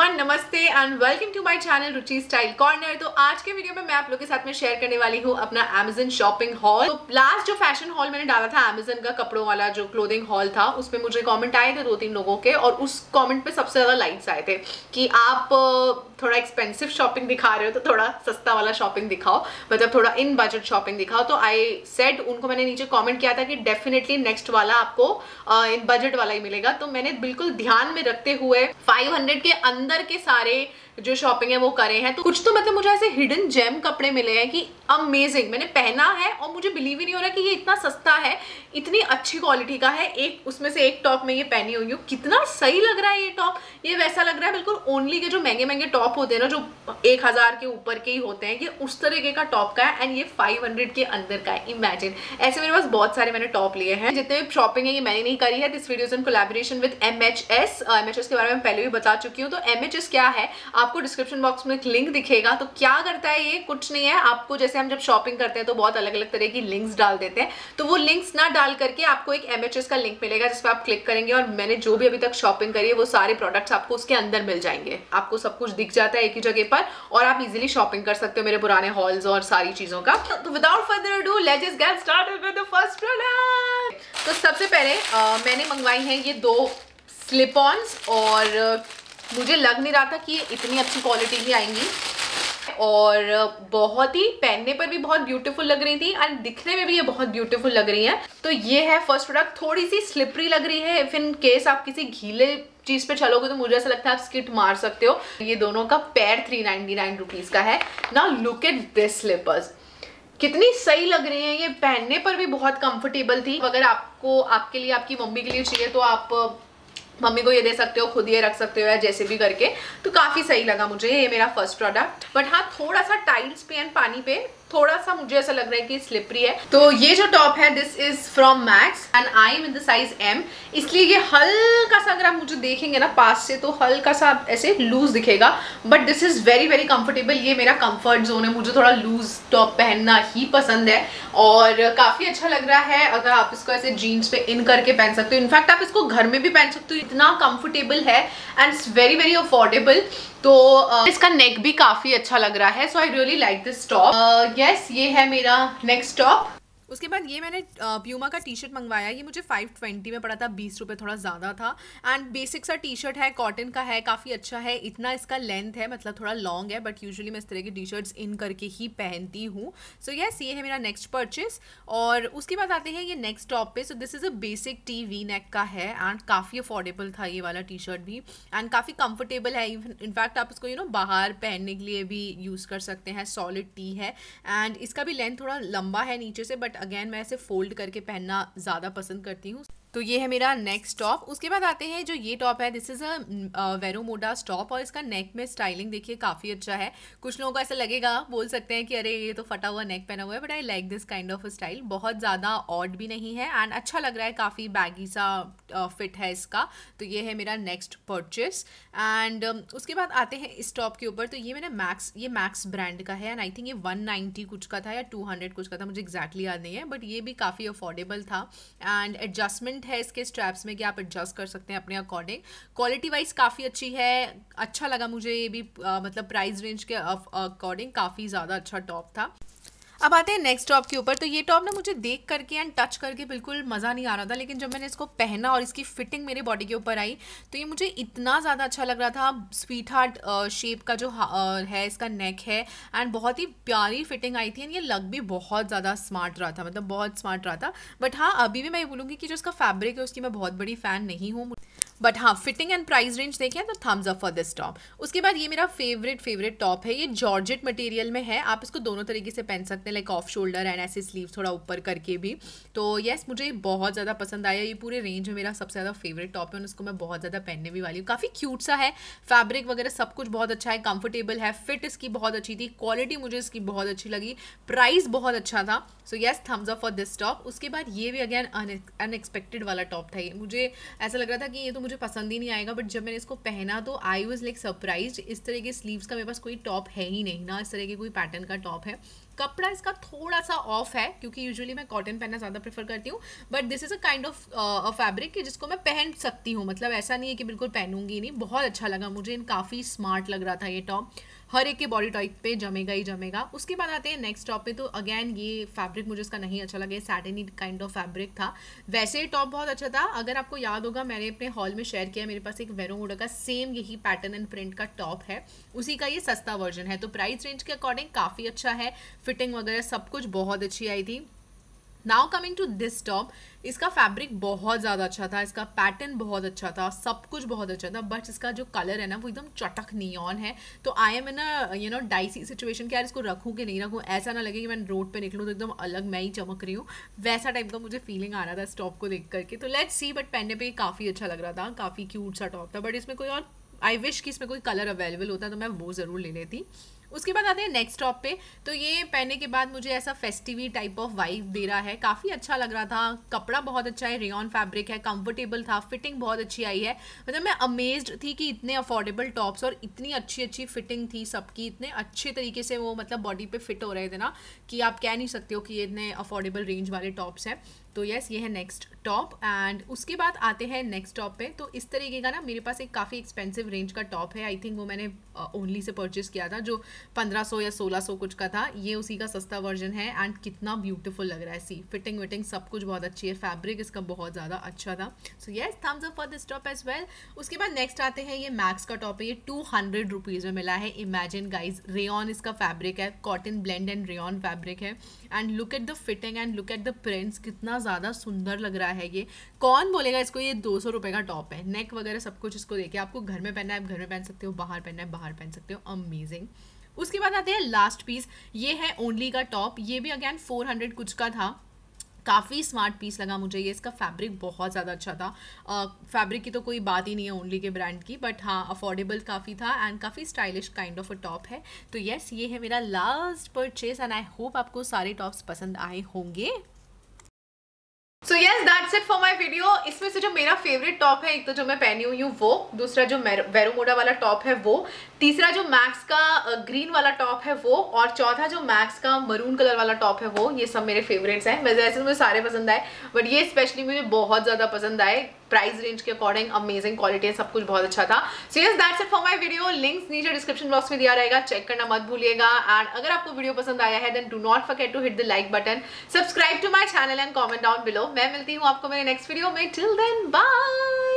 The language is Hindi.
एवरीवन नमस्ते and welcome to my channel Ruchi style corner तो आज के वीडियो में मैं आप लोग के साथ में शेयर करने वाली हूँ अपना Amazon शॉपिंग हॉल तो लास्ट जो फ़ैशन हॉल मैंने डाला था Amazon का कपड़ों वाला जो क्लोथिंग हॉल था, उसमें मुझे कमेंट आए थे दो तीन लोगों के और उस कमेंट पे सबसे ज़्यादा लाइक्स आए थे कि आप थोड़ा एक्सपेंसिव शॉपिंग दिखा रहे हो तो थोड़ा सस्ता वाला शॉपिंग दिखाओ मतलब थोड़ा इन बजट शॉपिंग दिखाओ। तो आई सेड उनको मैंने नीचे कॉमेंट किया था कि डेफिनेटली नेक्स्ट वाला आपको इन बजट वाला ही मिलेगा। तो मैंने बिल्कुल ध्यान में रखते हुए फाइव के अंदर के सारे जो शॉपिंग है, वो करे हैं। तो कुछ तो मतलब मुझे ऐसे हिडन जेम कपड़े मिले हैं कि अमेजिंग मैंने पहना है और मुझे बिलीव ही नहीं हो रहा कि ये इतना सस्ता है, इतनी अच्छी क्वालिटी का है। एक, उसमें से एक टॉप में ये पहनी हुई हूँ। कितना सही लग रहा है ये टॉप ये वैसा लग रहा है बिल्कुल ओनली के जो महँगे महँगे टॉप होते हैं ना, जो एक हज़ार के ऊपर के ही होते हैं, ये उस तरीके का टॉप का है। एंड ये फाइव हंड्रेड के अंदर का है। इमेजिन ऐसे मेरे पास बहुत सारे मैंने टॉप लिए हैं। जितने भी शॉपिंग है, ये मैंने नहीं करी है। This videos in collaboration with M H M H S के बारे में पहले भी बता चुकी हूँ। तो एम एच एस क्या है? आपको डिस्क्रिप्शन बॉक्स में एक लिंक दिखेगा तो क्या करता है ये? कुछ नहीं है। आपको जैसे हम जब शॉपिंग करते हैं तो बहुत अलग अलग तरह की लिंक्स डाल देते हैं। तो वो लिंक्स ना डाल करके आपको एक एमएचएस का लिंक मिलेगा, जिस पर आप क्लिक करेंगे और मैंने जो भी अभी तक शॉपिंग करी है, वो सारे प्रोडक्ट्स आपको उसके अंदर मिल जाएँगे। आपको सब कुछ दिख जाता है एक ही जगह पर, और आप इजिली शॉपिंग कर सकते हो मेरे पुराने हॉल्स और सारी चीज़ों का। तो without further do let's get started with first product तो सबसे पहले मैंने मंगवाई है ये दो स्लिप ऑन्स और मुझे लग नहीं रहा था कि ये इतनी अच्छी क्वालिटी की आएँगी। और बहुत ही पहनने पर भी बहुत ब्यूटीफुल लग रही थी एंड दिखने में भी ये बहुत ब्यूटीफुल लग रही है। तो ये है फ़र्स्ट प्रोडक्ट थोड़ी सी स्लिपरी लग रही है। इफ़ इन केस आप किसी घीले चीज़ पे चलोगे तो मुझे ऐसा लगता है आप स्किट मार सकते हो। ये दोनों का पैर थ्री नाइनटी नाइन रुपीज़ का है। ना लुक एट दिस स्लिपर्स कितनी सही लग रही है। ये पहनने पर भी बहुत कंफर्टेबल थी। अगर आपको, आपके लिए, आपकी मम्मी के लिए चाहिए तो आप मम्मी को ये दे सकते हो, खुद ये रख सकते हो या जैसे भी करके। तो काफ़ी सही लगा मुझे ये मेरा फ़र्स्ट प्रोडक्ट बट हाँ थोड़ा सा टाइल्स पे एंड पानी पे थोड़ा सा मुझे ऐसा लग रहा है कि स्लिपरी है। तो ये जो टॉप है this is from Max and I am in the size M इसलिए ये हल्का सा अगर आप मुझे देखेंगे ना पास से तो हल्का सा ऐसे लूज दिखेगा। But this is very very comfortable ये मेरा कंफर्ट जोन है। मुझे थोड़ा लूज टॉप पहनना ही पसंद है। और काफ़ी अच्छा लग रहा है अगर आप इसको ऐसे जीन्स पे इन करके पहन सकते हो। इनफैक्ट आप इसको घर में भी पहन सकते हो। इतना कंफर्टेबल है and it's very very affordable तो uh, इसका नेक भी काफ़ी अच्छा लग रहा है so I really like this top yes ये है मेरा नेक्स्ट टॉप उसके बाद ये मैंने प्यूमा का टी शर्ट मंगवाया, ये मुझे 520 में पड़ा था, बीस रुपये थोड़ा ज़्यादा था। एंड बेसिक सा टी शर्ट है कॉटन का है, काफ़ी अच्छा है, इतना इसका लेंथ है मतलब थोड़ा लॉन्ग है बट यूजुअली मैं इस तरह की टी शर्ट्स इन करके ही पहनती हूँ। सो यस ये है मेरा नेक्स्ट परचेस और उसके बाद आते हैं ये नेक्स्ट टॉप पे। So this is a basic T V neck का है एंड काफ़ी अफोर्डेबल था ये वाला टी शर्ट भी। एंड काफ़ी कंफर्टेबल है इनफैक्ट आप इसको यू नो बाहर पहनने के लिए भी यूज़ कर सकते हैं सॉलिड टी है। एंड इसका भी लेंथ थोड़ा लंबा है नीचे से बट अगेन मैं इसे फोल्ड करके पहनना ज़्यादा पसंद करती हूँ। तो ये है मेरा नेक्स्ट टॉप उसके बाद आते हैं जो ये टॉप है this is a Vero Moda top और इसका नेक में स्टाइलिंग देखिए काफ़ी अच्छा है। कुछ लोगों को ऐसा लगेगा, बोल सकते हैं कि अरे ये तो फटा हुआ नेक पहना हुआ है but I like this kind of style बहुत ज़्यादा ऑड भी नहीं है एंड अच्छा लग रहा है, काफ़ी बैगी सा फिट है इसका। तो ये है मेरा नेक्स्ट परचेस एंड उसके बाद आते हैं इस टॉप के ऊपर तो ये मैंने मैक्स ये मैक्स ब्रांड का है एंड आई थिंक ये वन कुछ का था या टू कुछ का था, मुझे एक्जैक्टली याद नहीं है बट ये भी काफ़ी अफोर्डेबल था। एंड एडजस्टमेंट एडजस्टमेंट है इसके स्ट्रैप्स में कि आप एडजस्ट कर सकते हैं अपने अकॉर्डिंग क्वालिटी वाइज काफ़ी अच्छी है। अच्छा लगा मुझे ये भी आ, मतलब प्राइस रेंज के अकॉर्डिंग काफ़ी ज़्यादा अच्छा टॉप था। अब आते हैं नेक्स्ट टॉप के ऊपर। तो ये टॉप ना मुझे देख करके एंड टच करके बिल्कुल मज़ा नहीं आ रहा था, लेकिन जब मैंने इसको पहना और इसकी फिटिंग मेरे बॉडी के ऊपर आई तो ये मुझे इतना ज़्यादा अच्छा लग रहा था। स्वीट हार्ट शेप का जो है इसका नेक है एंड बहुत ही प्यारी फिटिंग आई थी एंड ये लग भी बहुत ज़्यादा स्मार्ट रहा था मतलब बहुत स्मार्ट रहा था। बट हाँ अभी भी मैं ये बोलूँगी कि जो इसका फैब्रिक है, उसकी मैं बहुत बड़ी फ़ैन नहीं हूँ। बट हाँ फिटिंग एंड प्राइस रेंज देखें तो thumbs up for this top उसके बाद ये मेरा फेवरेट फेवरेट टॉप है। ये जॉर्जेट मटेरियल में है। आप इसको दोनों तरीके से पहन सकते हैं लाइक ऑफ़ शोल्डर एंड ऐसे स्लीव थोड़ा ऊपर करके भी। तो येस मुझे बहुत ज़्यादा पसंद आया। ये पूरे रेंज में मेरा सबसे ज़्यादा फेवरेट टॉप है और उसको मैं बहुत ज़्यादा पहनने भी वाली हूँ। काफ़ी क्यूट सा है। फैब्रिक वगैरह सब कुछ बहुत अच्छा है। कंफर्टेबल है। फिट इसकी बहुत अच्छी थी। क्वालिटी मुझे इसकी बहुत अच्छी लगी। प्राइस बहुत अच्छा था। So yes thumbs up for this top उसके बाद ये भी अगेन अनएक्सपेक्टेड वाला टॉप था ये। मुझे ऐसा लग रहा था कि ये तो मुझे पसंद ही नहीं आएगा बट जब मैंने इसको पहना तो आई वॉज़ लाइक सरप्राइज़ इस तरह के स्लीव्स का मेरे पास कोई टॉप है ही नहीं, ना इस तरह के कोई पैटर्न का टॉप है। कपड़ा इसका थोड़ा सा ऑफ़ है, क्योंकि यूजुअली मैं कॉटन पहनना ज़्यादा प्रेफर करती हूँ but this is a kind of a fabric कि जिसको मैं पहन सकती हूँ। मतलब ऐसा नहीं है कि बिल्कुल पहनूँगी नहीं। बहुत अच्छा लगा मुझे, काफ़ी स्मार्ट लग रहा था ये टॉप हर एक के बॉडी टाइप पे जमेगा ही जमेगा। उसके बाद आते हैं नेक्स्ट टॉप पे तो अगेन ये फैब्रिक मुझे उसका नहीं अच्छा लगे सैटनी काइंड ऑफ़ फैब्रिक था। वैसे टॉप बहुत अच्छा था। अगर आपको याद होगा, मैंने अपने हॉल में शेयर किया, मेरे पास एक वेरोमोडा का सेम यही पैटर्न एंड प्रिंट का टॉप है। उसी का ये सस्ता वर्जन है। तो प्राइस रेंज के अकॉर्डिंग काफ़ी अच्छा है। फिटिंग वगैरह सब कुछ बहुत अच्छी आई थी। Now coming to this top इसका फैब्रिक बहुत ज़्यादा अच्छा था, इसका पैटर्न बहुत अच्छा था, सब कुछ बहुत अच्छा था बट इसका जो कलर है ना, वो एकदम चटक नियॉन है। तो I am a you know dicey situation कि यार इसको रखूँ कि नहीं रखूँ, ऐसा ना लगे कि मैं रोड पे निकलूँ तो एकदम अलग मैं ही चमक रही हूँ। वैसा टाइप का मुझे फीलिंग आ रहा था इस टॉप को देख करके। तो लेट्स सी बट पहनने पर काफ़ी अच्छा लग रहा था, काफ़ी क्यूट सा टॉप था बट इसमें कोई और आई विश कि इसमें कोई कलर अवेलेबल होता तो मैं वो ज़रूर ले लेती। उसके बाद आते हैं नेक्स्ट टॉप पे। तो ये पहनने के बाद मुझे ऐसा फेस्टिवी टाइप ऑफ़ वाइफ दे रहा है। काफ़ी अच्छा लग रहा था। कपड़ा बहुत अच्छा है रेन फैब्रिक है कंफर्टेबल था फिटिंग बहुत अच्छी आई है। मतलब मैं अमेज्ड थी कि इतने अफोर्डेबल टॉप्स और इतनी अच्छी अच्छी फिटिंग थी सबकी। इतने अच्छे तरीके से वो मतलब बॉडी पे फिट हो रहे थे ना, कि आप कह नहीं सकते हो कि ये इतने अफोर्डेबल रेंज वाले टॉप्स हैं। तो यस ये है नेक्स्ट टॉप एंड उसके बाद आते हैं नेक्स्ट टॉप पे। तो इस तरीके का ना मेरे पास एक काफ़ी एक्सपेंसिव रेंज का टॉप है। आई थिंक वो मैंने ओनली uh, से परचेज किया था जो 1500 या 1600 कुछ का था। ये उसी का सस्ता वर्जन है एंड कितना ब्यूटीफुल लग रहा है। सी फिटिंग विटिंग सब कुछ बहुत अच्छी है। फैब्रिक इसका बहुत ज़्यादा अच्छा था। So yes thumbs up for this top as well उसके बाद नेक्स्ट आते हैं ये मैक्स का टॉप है। ये टू हंड्रेड रुपीज़ में मिला है। इमेजिन गाइज़ रेन इसका फैब्रिक है। Cotton blend and rayon fabric है। And look at the fitting and look at the prints कितना ज़्यादा सुंदर लग रहा है ये। कौन बोलेगा इसको ये दो सौ रुपये का टॉप है। नेक वगैरह सब कुछ इसको देखे। आपको घर में पहनना है आप घर में पहन सकते हो बाहर पहनना है बाहर पहन सकते हो। अमेजिंग उसके बाद आते हैं लास्ट पीस ये है ओनली का टॉप ये भी अगैन फोर हंड्रेड कुछ का था। काफ़ी स्मार्ट पीस लगा मुझे ये। इसका फैब्रिक बहुत ज़्यादा अच्छा था। फैब्रिक uh, की तो कोई बात ही नहीं है ओनली के ब्रांड की बट हाँ अफोर्डेबल काफ़ी था एंड काफ़ी stylish kind of a top है। तो येस ये है मेरा last purchase and I hope आपको सारे टॉप्स पसंद आए होंगे। So yes that's it for my video इसमें से जो मेरा फेवरेट टॉप है, एक तो जो मैं पहनी हुई हूँ, वो। दूसरा जो वेरोमोडा वाला टॉप है, वो। तीसरा जो मैक्स का ग्रीन वाला टॉप है, वो। और चौथा जो मैक्स का मरून कलर वाला टॉप है, वो। ये सब मेरे फेवरेट्स हैं। वैसे ऐसे तो मुझे सारे पसंद आए बट ये स्पेशली मुझे बहुत ज़्यादा पसंद आए। प्राइस रेंज के अकॉर्डिंग अमेजिंग क्वालिटी है, सब कुछ बहुत अच्छा था। So yes that's it for my video links नीचे डिस्क्रिप्शन बॉक्स में दिया रहेगा चेक करना मत भूलिएगा। एंड अगर आपको वीडियो पसंद आया है then do not forget to hit the like button subscribe to my channel and comment down below मैं मिलती हूँ आपको मेरे नेक्स्ट वीडियो में. Till then bye